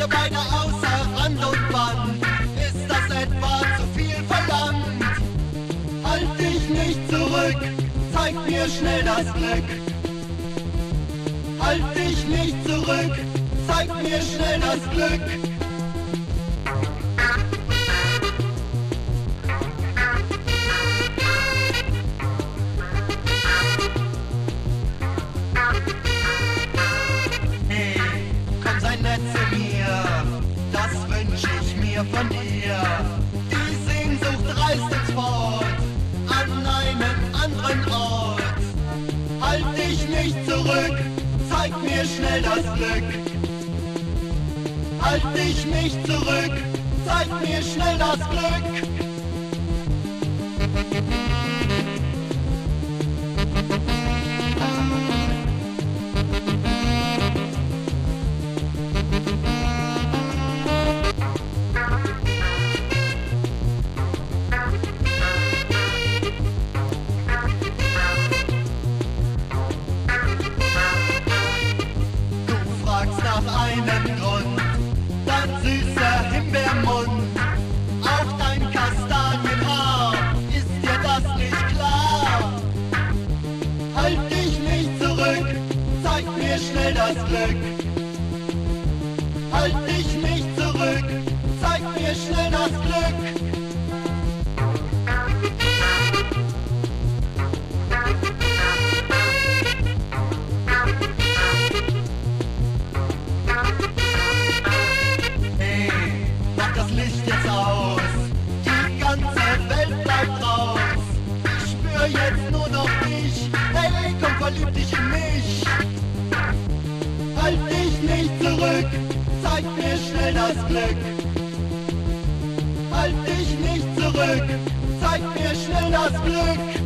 wir beide außer Rand und Band. Ist das etwa zu viel verlangt? Halt dich nicht zurück, zeig mir schnell das Glück. Halt dich nicht zurück, zeig mir schnell das Glück. Wünsch ich mir von dir. Die Sehnsucht reißt uns fort an einen anderen Ort. Halt dich nicht zurück, zeig mir schnell das Glück. Halt dich nicht zurück, zeig mir schnell das Glück. Nach einem Grund, dein süßer Himbeermund, auch dein Kastanienhaar, ist dir das nicht klar? Halt dich nicht zurück, zeig mir schnell das Glück. Halt dich nicht zurück, zeig mir schnell das Glück. Verlieb dich in mich. Halt dich nicht zurück. Zeig mir schnell das Glück. Halt dich nicht zurück. Zeig mir schnell das Glück.